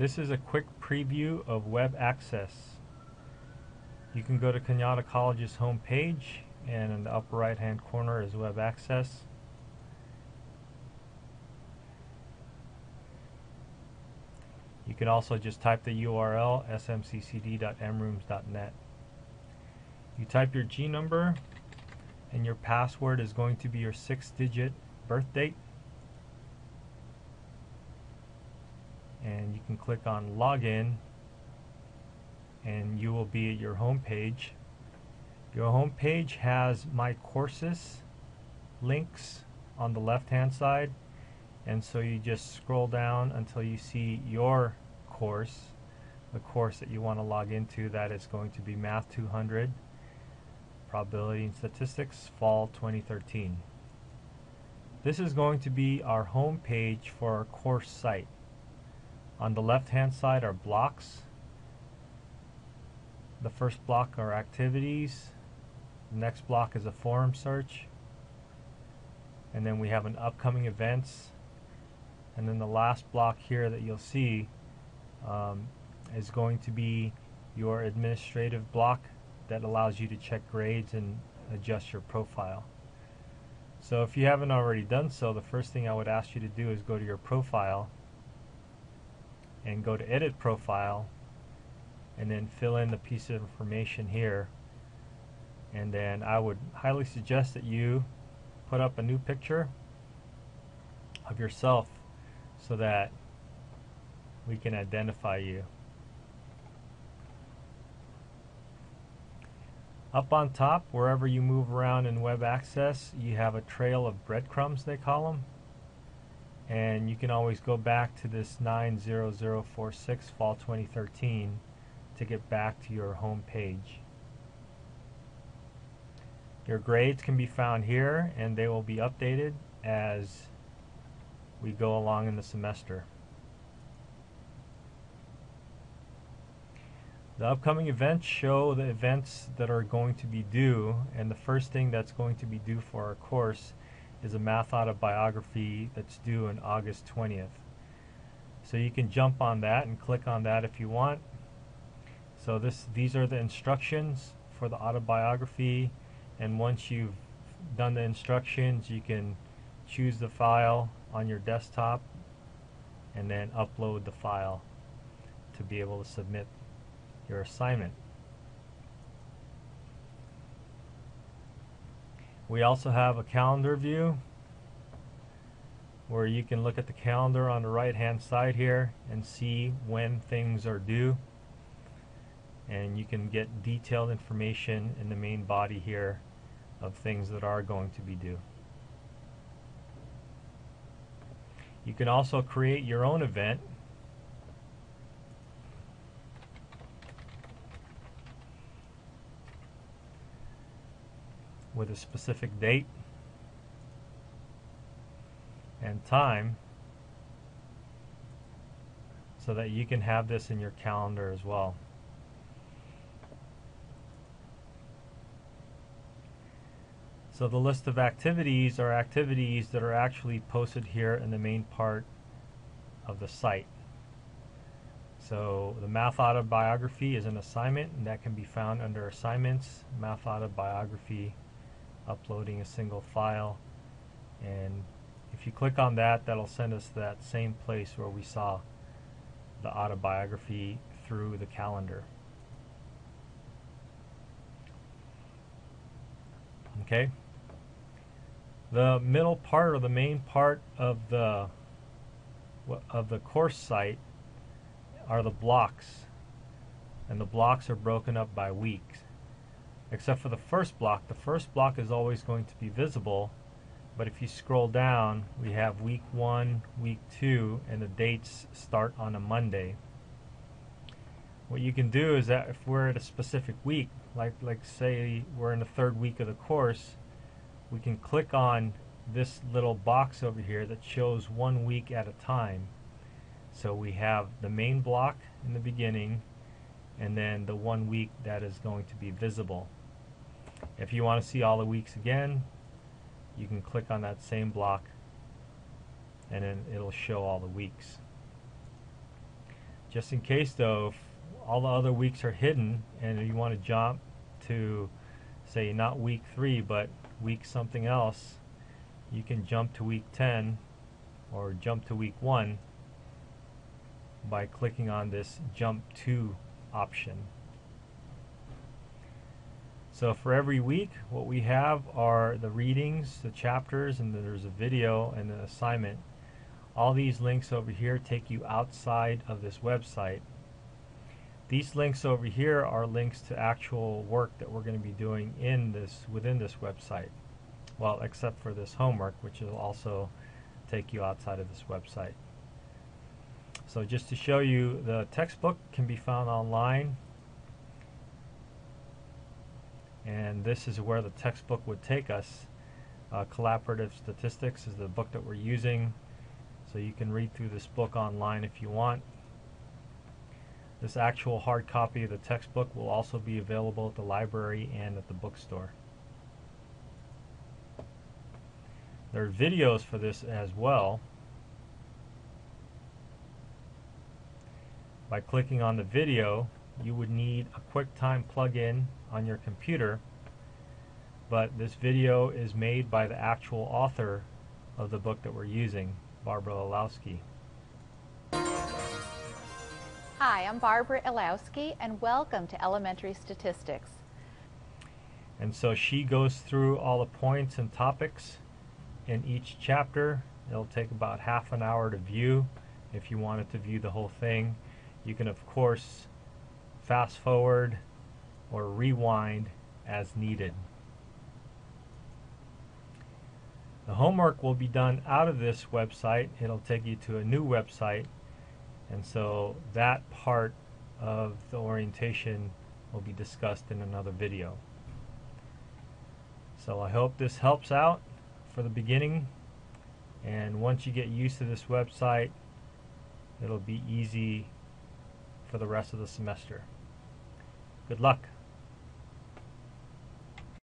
This is a quick preview of web access. You can go to Cañada College's homepage and in the upper right hand corner is web access. You can also just type the URL smccd.mrooms.net. You type your G number and your password is going to be your six digit birth date. And you can click on login and you will be at your home page. Your home page has my courses links on the left hand side and so you just scroll down until you see your course the course that you want to log into that is going to be Math 200 Probability and Statistics Fall 2013 this is going to be our home page for our course site on the left hand side are blocks. The first block are activities. The next block is a forum search. And then we have an upcoming events. And then the last block here that you'll see um, is going to be your administrative block that allows you to check grades and adjust your profile. So if you haven't already done so, the first thing I would ask you to do is go to your profile and go to edit profile and then fill in the piece of information here and then I would highly suggest that you put up a new picture of yourself so that we can identify you. Up on top, wherever you move around in web access, you have a trail of breadcrumbs, they call them. And you can always go back to this 90046 fall 2013 to get back to your home page. Your grades can be found here and they will be updated as we go along in the semester. The upcoming events show the events that are going to be due and the first thing that's going to be due for our course is a math autobiography that's due on August 20th. So you can jump on that and click on that if you want. So this these are the instructions for the autobiography and once you've done the instructions you can choose the file on your desktop and then upload the file to be able to submit your assignment. We also have a calendar view where you can look at the calendar on the right hand side here and see when things are due and you can get detailed information in the main body here of things that are going to be due. You can also create your own event with a specific date and time so that you can have this in your calendar as well. So the list of activities are activities that are actually posted here in the main part of the site. So the Math Autobiography is an assignment and that can be found under Assignments, Math Autobiography, uploading a single file. And if you click on that, that'll send us to that same place where we saw the autobiography through the calendar. Okay. The middle part or the main part of the of the course site are the blocks and the blocks are broken up by weeks except for the first block the first block is always going to be visible but if you scroll down we have week one week two and the dates start on a Monday what you can do is that if we're at a specific week like like say we're in the third week of the course we can click on this little box over here that shows one week at a time. So we have the main block in the beginning and then the one week that is going to be visible. If you want to see all the weeks again, you can click on that same block and then it'll show all the weeks. Just in case though, if all the other weeks are hidden and you want to jump to say not week 3 but week something else, you can jump to week 10 or jump to week 1 by clicking on this jump to option. So for every week, what we have are the readings, the chapters, and there's a video and an assignment. All these links over here take you outside of this website. These links over here are links to actual work that we're going to be doing in this within this website. Well, except for this homework, which will also take you outside of this website. So just to show you, the textbook can be found online and this is where the textbook would take us. Uh, Collaborative Statistics is the book that we're using, so you can read through this book online if you want. This actual hard copy of the textbook will also be available at the library and at the bookstore. There are videos for this as well. By clicking on the video, you would need a QuickTime plugin on your computer but this video is made by the actual author of the book that we're using, Barbara Illowsky. Hi, I'm Barbara Illowsky and welcome to Elementary Statistics. And so she goes through all the points and topics in each chapter. It'll take about half an hour to view if you wanted to view the whole thing. You can of course fast forward or rewind as needed. The homework will be done out of this website. It'll take you to a new website and so that part of the orientation will be discussed in another video. So I hope this helps out for the beginning and once you get used to this website it'll be easy for the rest of the semester. Good luck.